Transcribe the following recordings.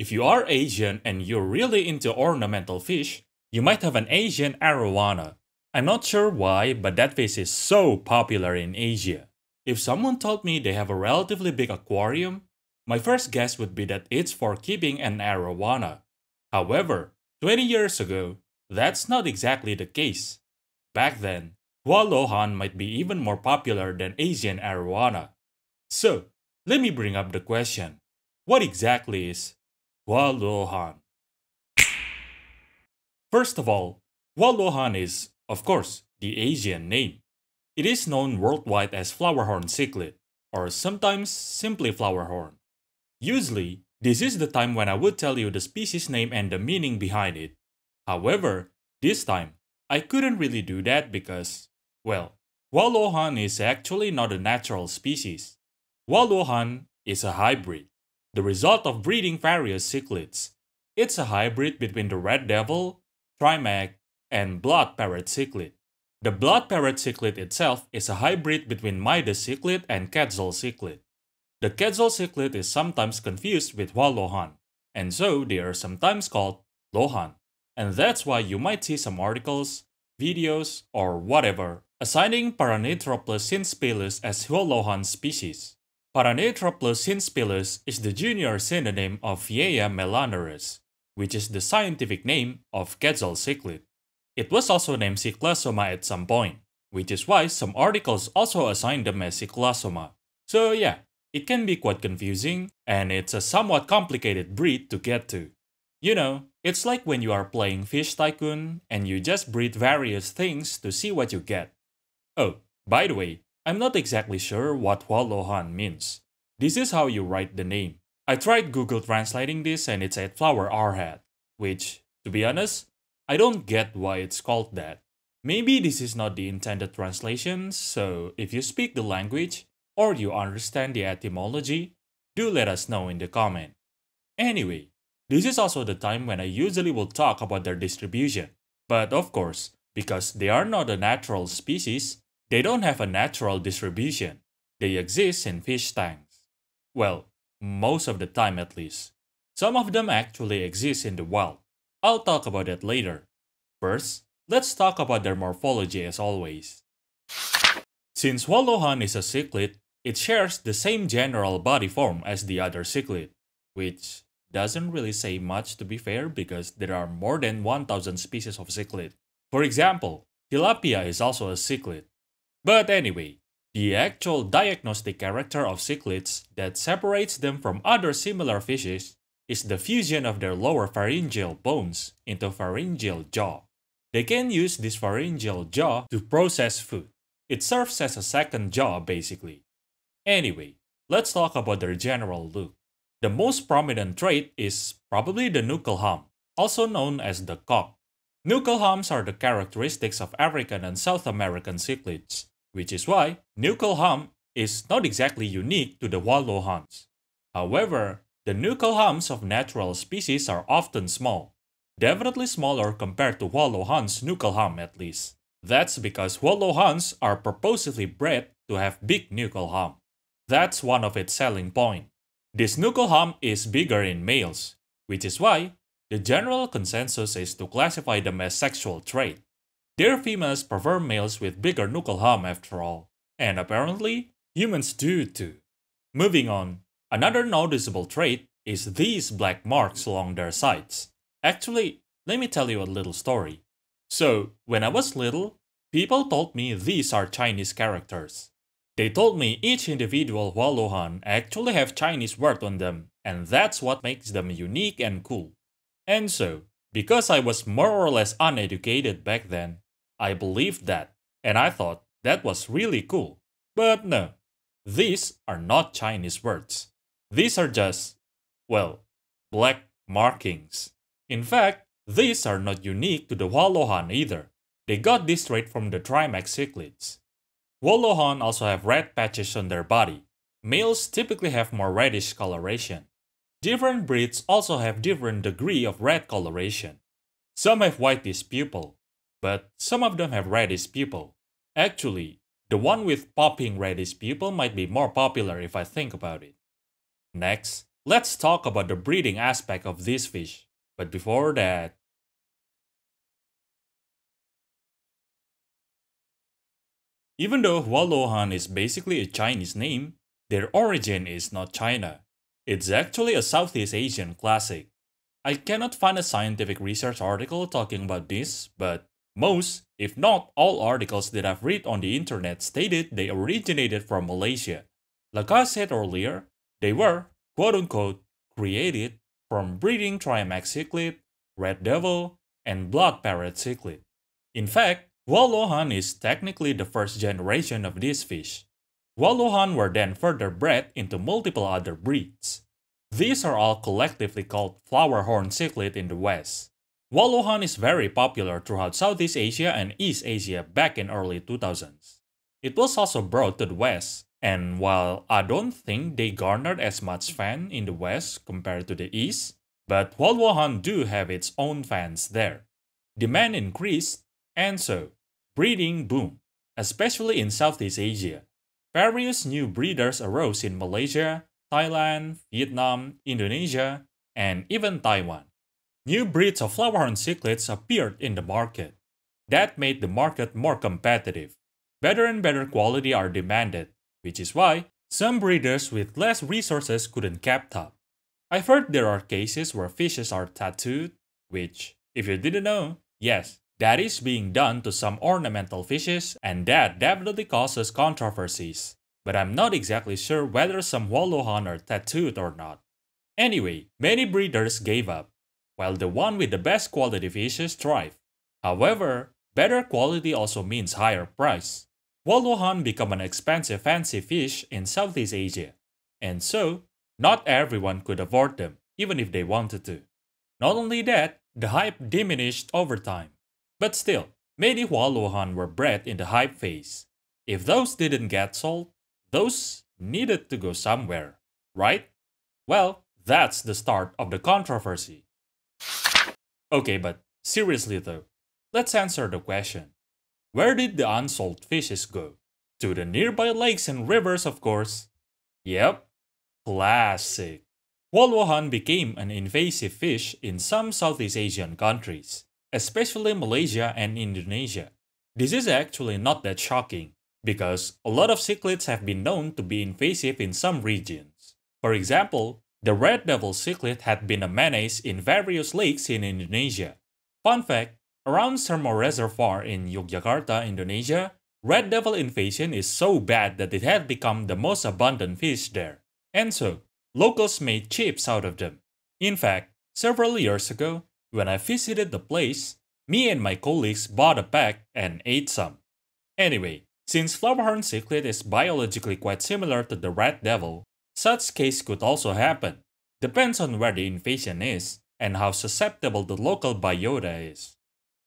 If you are Asian and you're really into ornamental fish, you might have an Asian arowana. I'm not sure why, but that fish is so popular in Asia. If someone told me they have a relatively big aquarium, my first guess would be that it's for keeping an arowana. However, 20 years ago, that's not exactly the case. Back then, Hua Lohan might be even more popular than Asian arowana. So, let me bring up the question. What exactly is Hua Lohan? First of all, Hua Lohan is, of course, the Asian name. It is known worldwide as flowerhorn cichlid, or sometimes simply flowerhorn. Usually, this is the time when I would tell you the species name and the meaning behind it. However, this time, I couldn't really do that because, well, Hua Lohan is actually not a natural species. Hua Lohan is a hybrid, the result of breeding various cichlids. It's a hybrid between the red devil, trimac, and blood parrot cichlid. The blood parrot cichlid itself is a hybrid between Midas cichlid and Quetzal cichlid. The Quetzal cichlid is sometimes confused with Hua Lohan, and so they are sometimes called Lohan. And that's why you might see some articles, videos, or whatever assigning Paraneetroplus synspilus as Hua Lohan species. Paraneetroplus synspilus is the junior synonym of Vieja melanurus, which is the scientific name of Quetzal cichlid. It was also named Cichlasoma at some point, which is why some articles also assign them as Cichlasoma. So yeah, it can be quite confusing, and it's a somewhat complicated breed to get to. You know, it's like when you are playing Fish Tycoon and you just breed various things to see what you get. Oh, by the way, I'm not exactly sure what Hua Lohan means. This is how you write the name. I tried Google translating this and it said flower arhat, which, to be honest, I don't get why it's called that. Maybe this is not the intended translation, so if you speak the language or you understand the etymology, do let us know in the comment. Anyway, this is also the time when I usually will talk about their distribution. But of course, because they are not a natural species, they don't have a natural distribution. They exist in fish tanks. Well, most of the time at least. Some of them actually exist in the wild. I'll talk about that later. First, let's talk about their morphology as always. Since Hua Lohan is a cichlid, it shares the same general body form as the other cichlid, which doesn't really say much to be fair because there are more than 1000 species of cichlid. For example, tilapia is also a cichlid. But anyway, the actual diagnostic character of cichlids that separates them from other similar fishes is the fusion of their lower pharyngeal bones into pharyngeal jaw. They can use this pharyngeal jaw to process food. It serves as a second jaw basically. Anyway, let's talk about their general look. The most prominent trait is probably the nuchal hump, also known as the kok. Nuchal humps are the characteristics of African and South American cichlids, which is why nuchal hump is not exactly unique to the Hua Lohans. However, the nuchal humps of natural species are often small, definitely smaller compared to Hua Lohan's nuchal hump at least. That's because Hua Lohans are purposely bred to have big nuchal hump. That's one of its selling point. This nuchal hump is bigger in males, which is why the general consensus is to classify them as sexual trait. Their females prefer males with bigger nuchal hump after all, and apparently humans do too. Moving on, another noticeable trait is these black marks along their sides. Actually, let me tell you a little story. So, when I was little, people told me these are Chinese characters. They told me each individual Hua Lohan actually have Chinese word on them, and that's what makes them unique and cool. And so, because I was more or less uneducated back then, I believed that, and I thought that was really cool. But no, these are not Chinese words. These are just, well, black markings. In fact, these are not unique to the Hua either. They got this trait from the Trimac cichlids. Hua also have red patches on their body. Males typically have more reddish coloration. Different breeds also have different degree of red coloration. Some have whitish pupil, but some of them have reddish pupil. Actually, the one with popping reddish pupil might be more popular if I think about it. Next, let's talk about the breeding aspect of this fish. But before that, Even though Hualuohan is basically a Chinese name, their origin is not China. It's actually a Southeast Asian classic. I cannot find a scientific research article talking about this, but most, if not all articles that I've read on the internet stated they originated from Malaysia. Like I said earlier, they were, quote unquote, created from breeding Trimax cichlid, red devil, and blood parrot cichlid. In fact, Hualuohan is technically the first generation of this fish. Hualuohan were then further bred into multiple other breeds. These are all collectively called flowerhorn cichlid in the West. Hualuohan is very popular throughout Southeast Asia and East Asia back in early 2000s. It was also brought to the West, and while I don't think they garnered as much fan in the West compared to the East, but Hualuohan do have its own fans there. Demand increased, and so, breeding boomed, especially in Southeast Asia. Various new breeders arose in Malaysia, Thailand, Vietnam, Indonesia, and even Taiwan. New breeds of flowerhorn cichlids appeared in the market. That made the market more competitive. Better and better quality are demanded, which is why some breeders with less resources couldn't keep up. I've heard there are cases where fishes are tattooed, which, if you didn't know, yes, that is being done to some ornamental fishes and that definitely causes controversies. But I'm not exactly sure whether some Hualuohan are tattooed or not. Anyway, many breeders gave up while the one with the best quality fishes thrive. However, better quality also means higher price. Hualuohan become an expensive fancy fish in Southeast Asia, and so not everyone could afford them, even if they wanted to. Not only that, the hype diminished over time. But still, many Hualuohan were bred in the hype phase. If those didn't get sold, those needed to go somewhere, right? Well, that's the start of the controversy. Okay, but seriously though, let's answer the question. Where did the unsold fishes go? To the nearby lakes and rivers, of course. Yep, classic. Hualuohan became an invasive fish in some Southeast Asian countries, especially Malaysia and Indonesia. This is actually not that shocking, because a lot of cichlids have been known to be invasive in some regions. For example, the red devil cichlid had been a menace in various lakes in Indonesia. Fun fact, around Sermo Reservoir in Yogyakarta, Indonesia, red devil invasion is so bad that it had become the most abundant fish there. And so, locals made chips out of them. In fact, several years ago, when I visited the place, me and my colleagues bought a pack and ate some. Anyway, since flowerhorn cichlid is biologically quite similar to the red devil, such case could also happen, depends on where the invasion is and how susceptible the local biota is.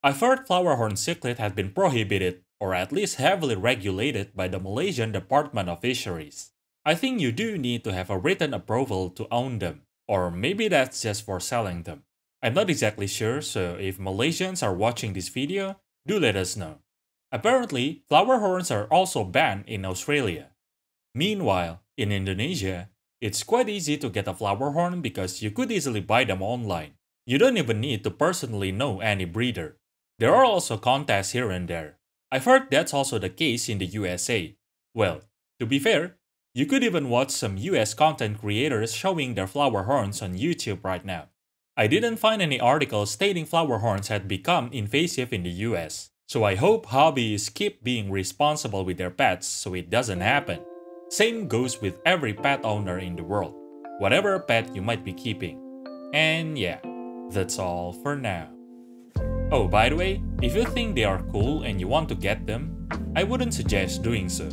I've heard flowerhorn cichlid has been prohibited or at least heavily regulated by the Malaysian Department of Fisheries. I think you do need to have a written approval to own them, or maybe that's just for selling them. I'm not exactly sure, so if Malaysians are watching this video, do let us know. Apparently, flower horns are also banned in Australia. Meanwhile, in Indonesia, it's quite easy to get a flower horn because you could easily buy them online. You don't even need to personally know any breeder. There are also contests here and there. I've heard that's also the case in the USA. Well, to be fair, you could even watch some US content creators showing their flower horns on YouTube right now. I didn't find any articles stating flower horns had become invasive in the US, so I hope hobbyists keep being responsible with their pets so it doesn't happen. Same goes with every pet owner in the world, whatever pet you might be keeping. And yeah, that's all for now. Oh, by the way, if you think they are cool and you want to get them, I wouldn't suggest doing so.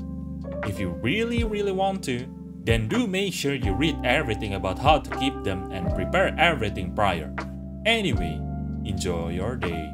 If you really really want to, then do make sure you read everything about how to keep them and prepare everything prior. Anyway, enjoy your day.